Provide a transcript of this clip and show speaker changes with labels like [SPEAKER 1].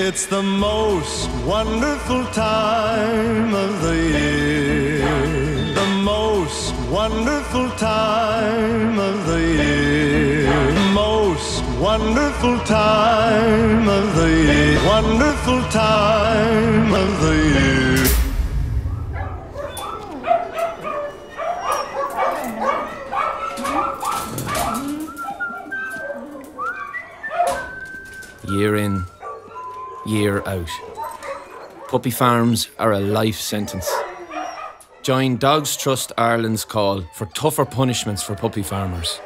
[SPEAKER 1] It's the most wonderful time of the year. The most wonderful time of the year. The Most wonderful time of the year. Wonderful time of the year.
[SPEAKER 2] Year in, year out. Puppy farms are a life sentence. Join Dogs Trust Ireland's call for tougher punishments for puppy farmers.